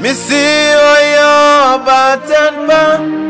Me see oh yo, but and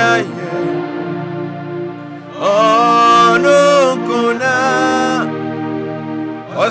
yeah. Oh, no, gonna. Oh,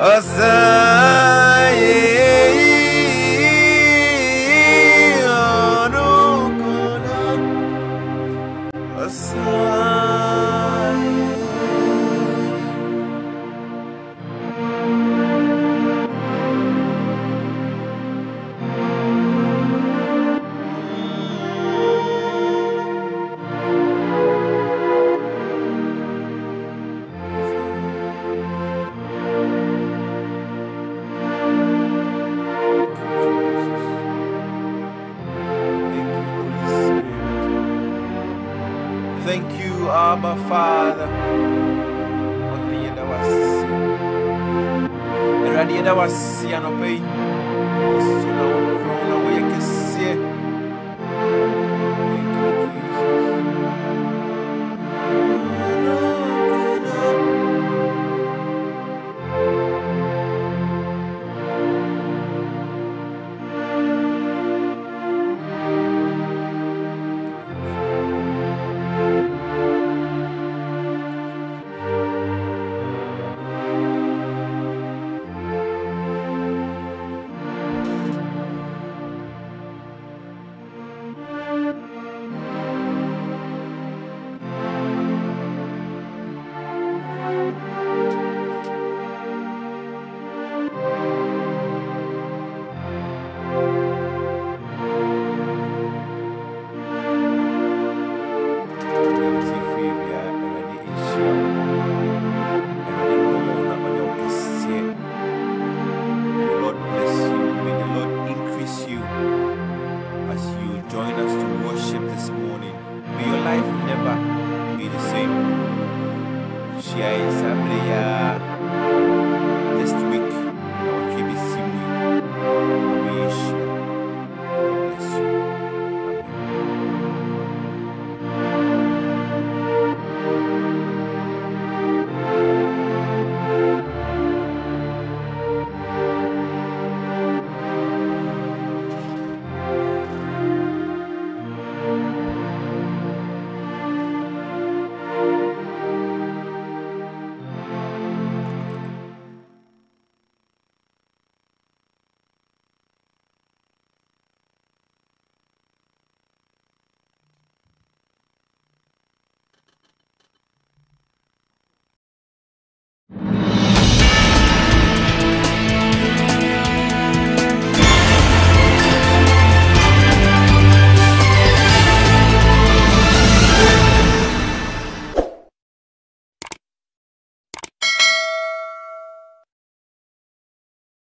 Azai Abba Father. Only in the was. Radia. Soon I crown away a.